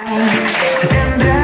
And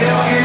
Yeah.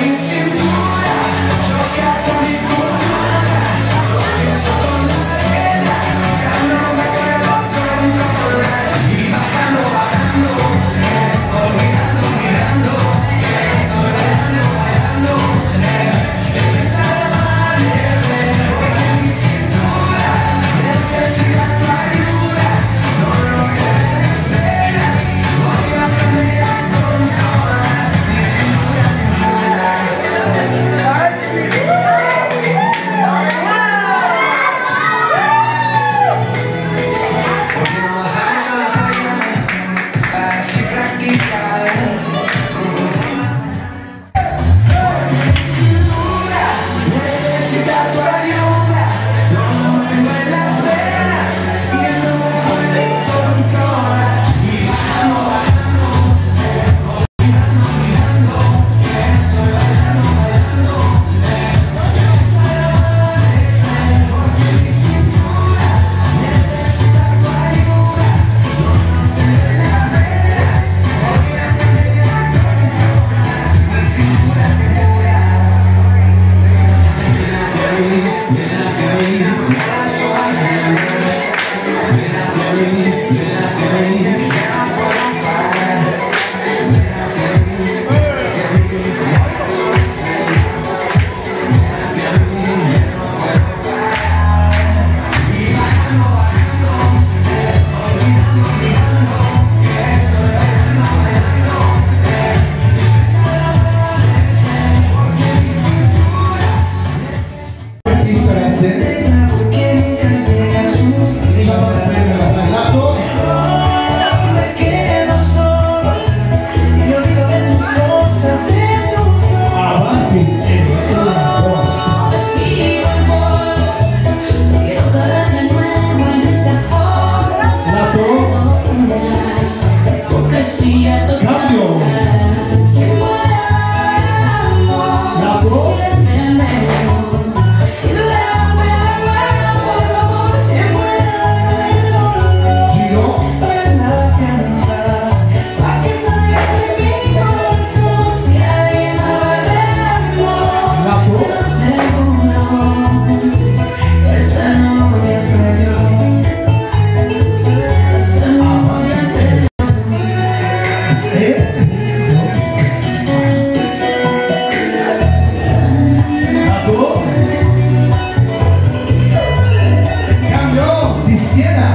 Cambio, izquierda.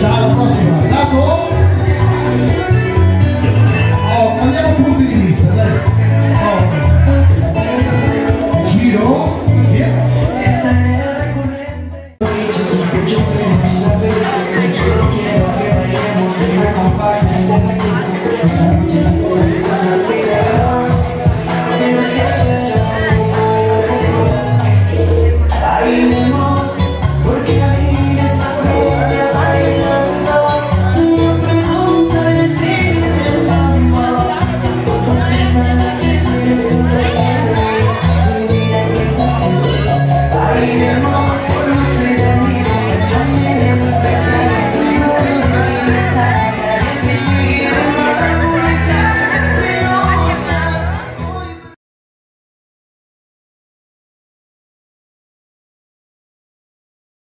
Chao, próxima. Lato.